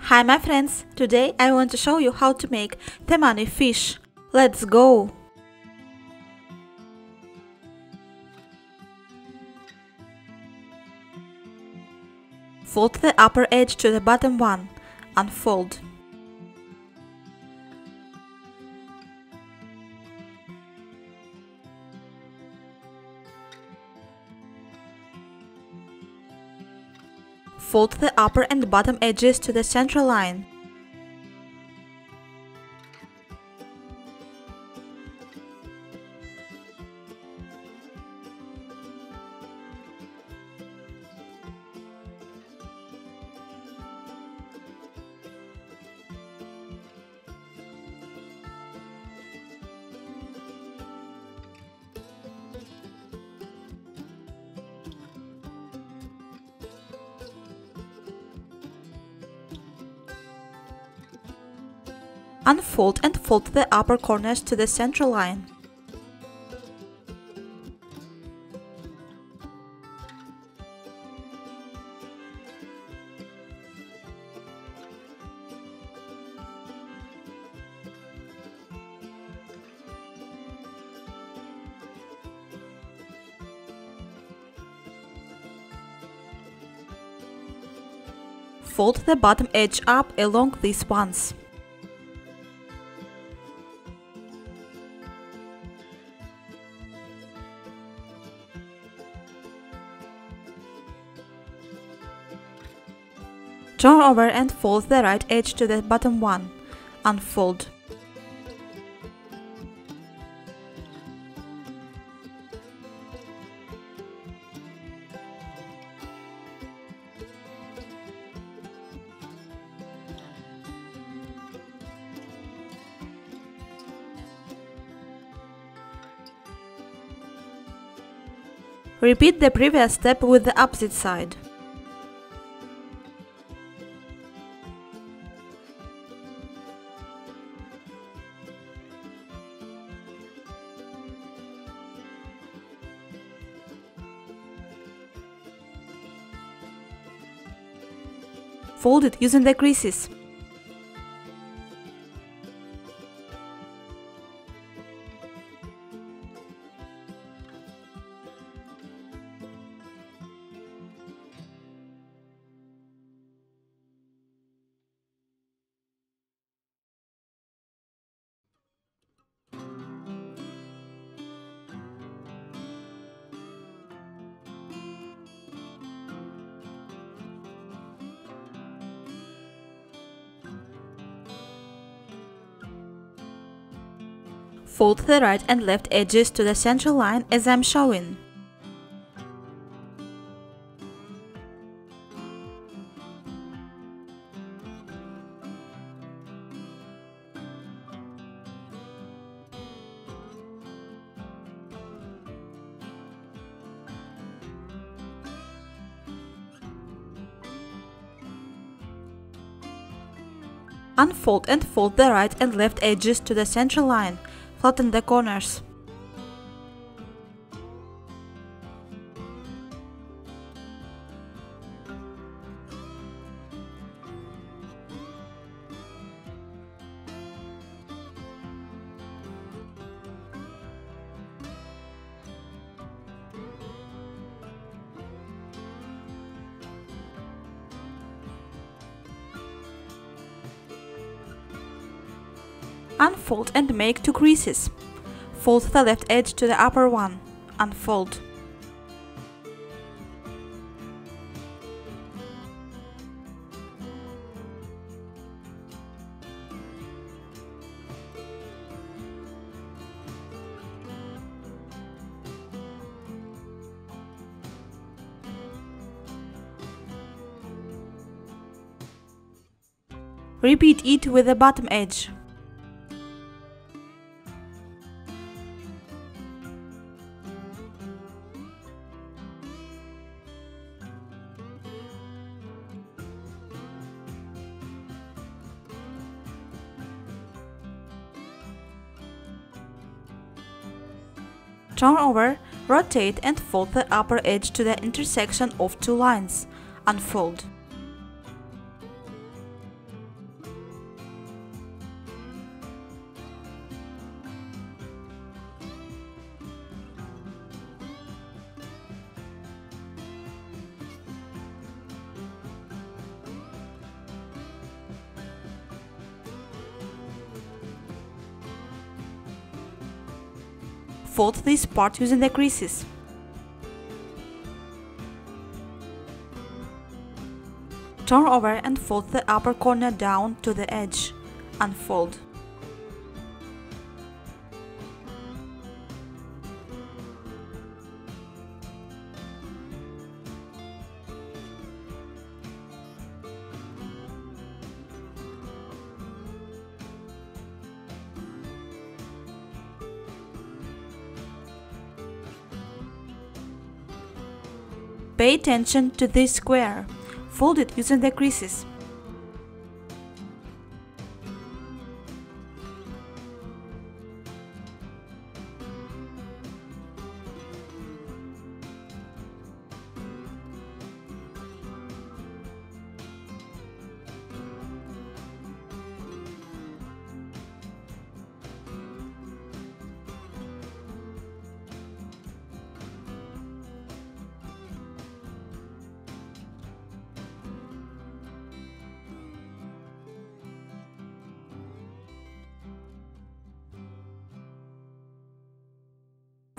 Hi my friends, today I want to show you how to make the money fish. Let's go! Fold the upper edge to the bottom one. Unfold. Fold the upper and bottom edges to the center line. Unfold and fold the upper corners to the center line. Fold the bottom edge up along these ones. Turn over and fold the right edge to the bottom one. Unfold. Repeat the previous step with the opposite side. Fold it using the creases. Fold the right and left edges to the central line as I'm showing. Unfold and fold the right and left edges to the central line flatten the corners. Unfold and make two creases. Fold the left edge to the upper one. Unfold. Repeat it with the bottom edge. Turn over, rotate and fold the upper edge to the intersection of two lines. Unfold. Fold this part using the creases. Turn over and fold the upper corner down to the edge. Unfold. Pay attention to this square. Fold it using the creases.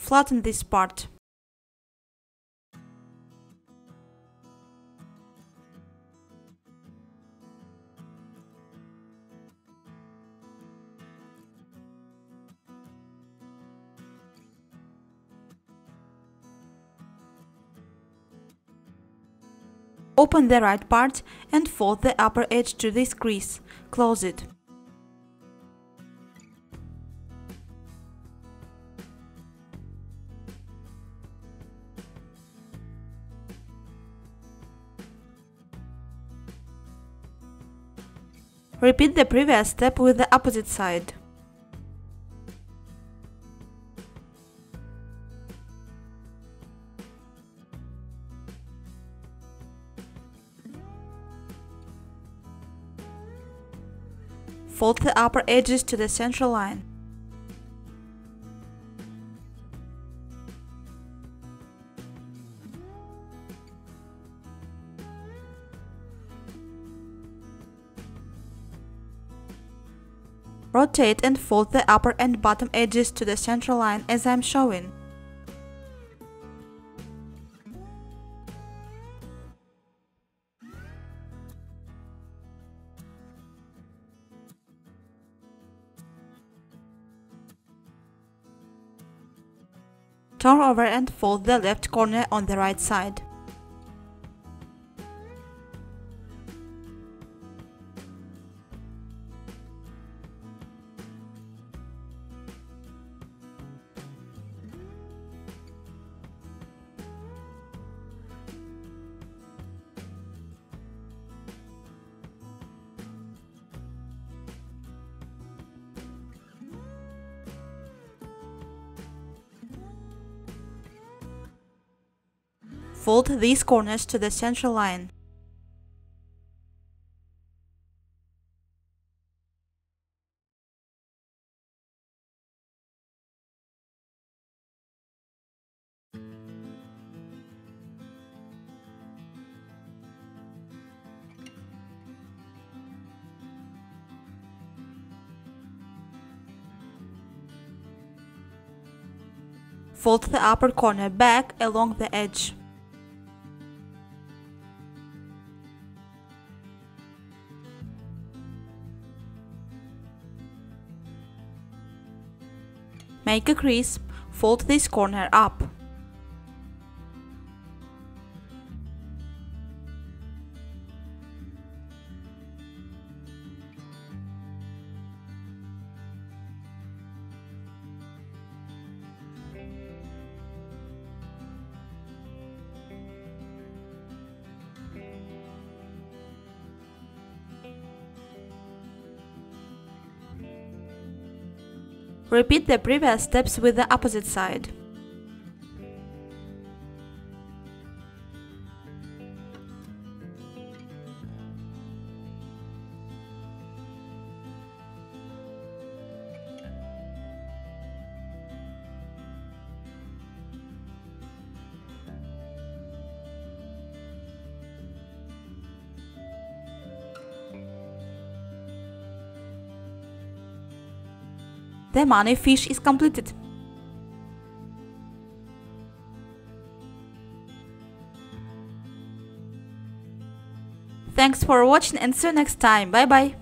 Flatten this part. Open the right part and fold the upper edge to this crease. Close it. Repeat the previous step with the opposite side. Fold the upper edges to the central line. Rotate and fold the upper and bottom edges to the central line as I'm showing. Turn over and fold the left corner on the right side. Fold these corners to the central line. Fold the upper corner back along the edge. Make a crease, fold this corner up. Repeat the previous steps with the opposite side. the money fish is completed. Thanks for watching and see you next time. Bye bye.